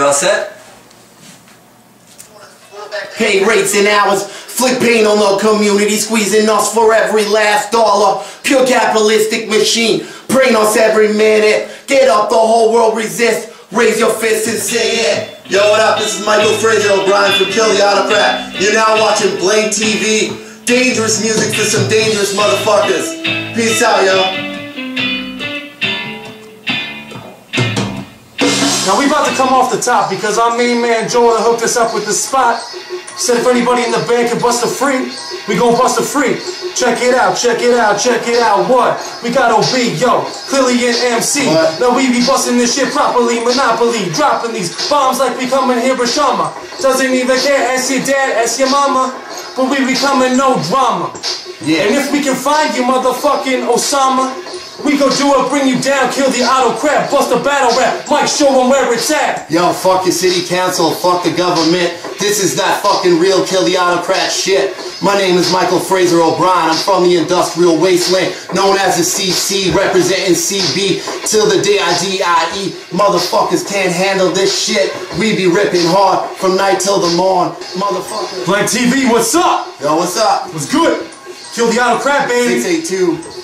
all set? Pay rates and hours, flick pain on the community, squeezing us for every last dollar. Pure capitalistic machine, brain us every minute. Get up, the whole world resist. Raise your fist and say it. Yo, what up? This is Michael Fraser O'Brien from Kill the Autocrat. You're now watching BlankTV. Dangerous music for some dangerous motherfuckers. Peace out, yo. Now we about to come off the top because our main man Jonah hooked us up with the spot. Said if anybody in the band can bust a free, we gon' bust a free. Check it out, check it out, check it out. What? We got OB, yo, clearly an MC. What? Now we be busting this shit properly, monopoly, dropping these bombs like we coming Hiroshima. Doesn't even care, ask your dad, ask your mama. But we be coming no drama. Yeah. And if we can find you, motherfucking Osama, we go do it, bring you down, kill the autocrat, bust a battle rap, Mike, show them where it's at. Yo, fuck your city council, fuck the government. This is not fucking real kill the autocrat shit. My name is Michael Fraser O'Brien. I'm from the industrial wasteland, known as the CC, representing CB till the day I D-I-E. Motherfuckers can't handle this shit. We be ripping hard from night till the morn. motherfuckers. BlankTV, what's up? Yo, what's up? What's good? Kill the autocrat, baby. 682